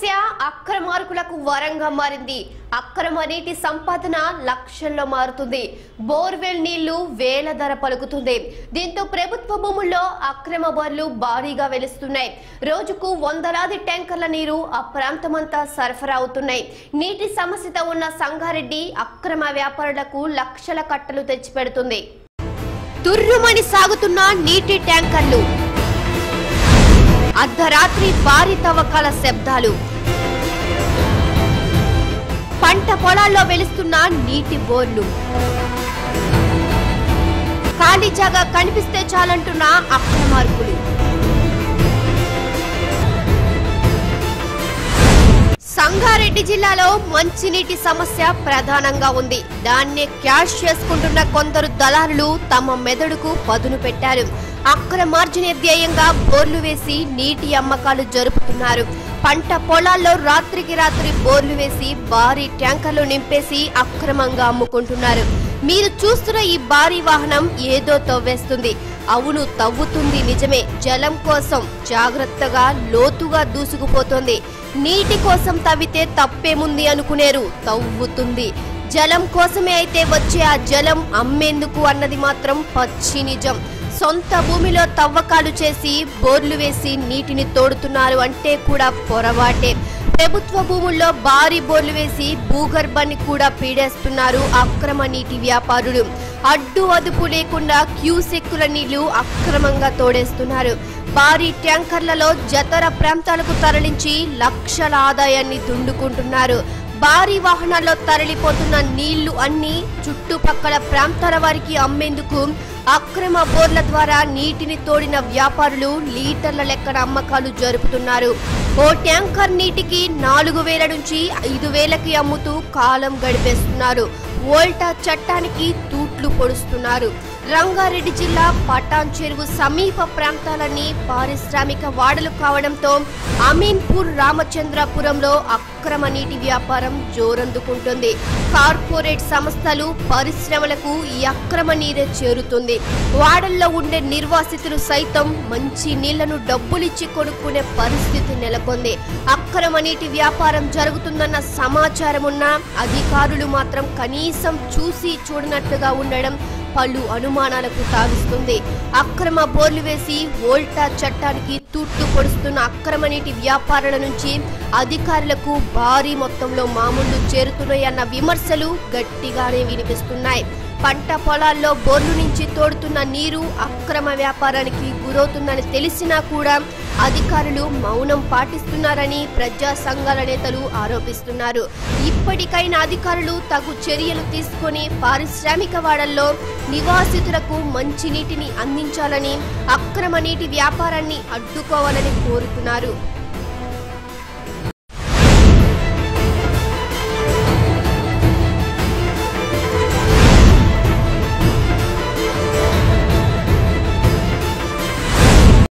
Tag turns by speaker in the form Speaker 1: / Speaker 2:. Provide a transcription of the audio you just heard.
Speaker 1: సమస్య అక్రమార్కులకు వరంగా మారింది. అక్రమ నీటి సంపాదన లక్షల్లో మారుతుంది. బోర్వెల్ నీళ్ళు వేల ధర పలుకుతుంది. దీంతో ప్రభుత్వ భూముల్లో అక్రమ బోర్లు భారీగా వెలుస్తున్నాయి. రోజుకు వందలాది ట్యాంకర్ల నీరు ఆ ప్రాంతమంతా సరఫరా అవుతున్నాయి. నీటి సమస్యతో ఉన్న సంగారెడ్డి అక్రమ వ్యాపారులకు లక్షల కట్టలు తెచ్చిపెడుతుంది. తుర్రుమని సాగుతున్న నీటి ట్యాంకర్లు అర్ధరాత్రి భారీ తవ్వకాల శబ్దాలు. పంట పొలాల్లో వెలుస్తున్న నీటి బోర్లు. ఖాళీ జాగా కనిపిస్తే చాలంటున్న అక్రమార్కులు సంగారెడ్డి జిల్లాలో మంచినీటి సమస్య ప్రధానంగా ఉంది. దాన్నే క్యాష్ చేసుకుంటున్న కొందరు దళారులు తమ మెదడుకు పదును పెట్టారు. అక్రమార్జన ధ్యేయంగా బోర్లు వేసి నీటి అమ్మకాలు జరుపుతున్నారు. పంట పొలాల్లో రాత్రికి రాత్రి బోర్లు వేసి భారీ ట్యాంకర్లు నింపేసి అక్రమంగా అమ్ముకుంటున్నారు. మీరు చూస్తున్న ఈ భారీ వాహనం ఏదో తవ్వేస్తుంది. అవును తవ్వుతుంది నిజమే. జలం కోసం జాగ్రత్తగా లోతుగా దూసుకుపోతుంది. నీటి కోసం తవ్వితే తప్పేముంది అనుకునేరు. తవ్వుతుంది. జలం కోసమే అయితే వచ్చే ఆ జలం అమ్మేందుకు అన్నది మాత్రం పచ్చి నిజం. సొంత భూమిలో తవ్వకాలు చేసి బోర్లు వేసి నీటిని తోడుతున్నారు అంటే కూడా పొరపాటే. ప్రభుత్వ భూముల్లో భారీ బోర్లు వేసి భూగర్భాన్ని కూడా పీడేస్తున్నారు అక్రమ నీటి వ్యాపారులు. అడ్డు అదుపు లేకుండా క్యూసెక్కుల నీళ్ళు అక్రమంగా తోడేస్తున్నారు. భారీ ట్యాంకర్లలో జతర ప్రాంతాలకు తరలించి లక్షల ఆదాయాన్ని దుండుకుంటున్నారు. భారీ వాహనాల్లో తరలిపోతున్న నీళ్ళు అన్ని చుట్టుపక్కల ప్రాంతాల వారికి అమ్మేందుకు అక్రమ బోర్ల ద్వారా నీటిని తోడిన వ్యాపారులు లీటర్ల లెక్కన అమ్మకాలు జరుపుతున్నారు. ఓ ట్యాంకర్ నీటికి నాలుగు వేల నుంచి ఐదు వేలకి అమ్ముతూ కాలం గడిపేస్తున్నారు. వోల్టా చట్టానికి తూట్లు పొడుస్తున్నారు. రంగారెడ్డి జిల్లా పటాన్ చెరువు సమీప ప్రాంతాలన్నీ పారిశ్రామిక వాడలు కావడంతో అమీన్పూర్ రామచంద్రపురంలో అక్రమ నీటి వ్యాపారం జోరందుకుంటుంది. కార్పొరేట్ సంస్థలు పరిశ్రమలకు ఈ అక్రమ నీరే చేరుతుంది. వాడల్లో ఉండే నిర్వాసితులు సైతం మంచి నీళ్ళను డబ్బులిచ్చి కొనుక్కునే పరిస్థితి నెలకొంది. అక్రమ నీటి వ్యాపారం జరుగుతుందన్న సమాచారం ఉన్నా అధికారులు మాత్రం కనీసం చూసి చూడనట్లుగా ఉండడం పలు అనుమానాలకు తావిస్తుంది అక్రమ బోర్లు వేసి వోల్టా చట్టానికి తూట్లు పొడుస్తున్న అక్రమ నీటి వ్యాపారుల నుంచి అధికారులకు భారీ మొత్తంలో మామూళ్ళు చేరుతున్నాయన్న విమర్శలు గట్టిగానే వినిపిస్తున్నాయి. పంట పొలాల్లో బోర్లు నుంచి తోడుతున్న నీరు అక్రమ వ్యాపారానికి గురవుతుందని తెలిసినా కూడా అధికారులు మౌనం పాటిస్తున్నారని ప్రజా సంఘాల నేతలు ఆరోపిస్తున్నారు. ఇప్పటికైనా అధికారులు తగు చర్యలు తీసుకొని పారిశ్రామిక వాడల్లో నివాసితులకు మంచి నీటిని అందించాలని అక్రమ నీటి వ్యాపారాన్ని అడ్డుకోవాలని కోరుతున్నారు.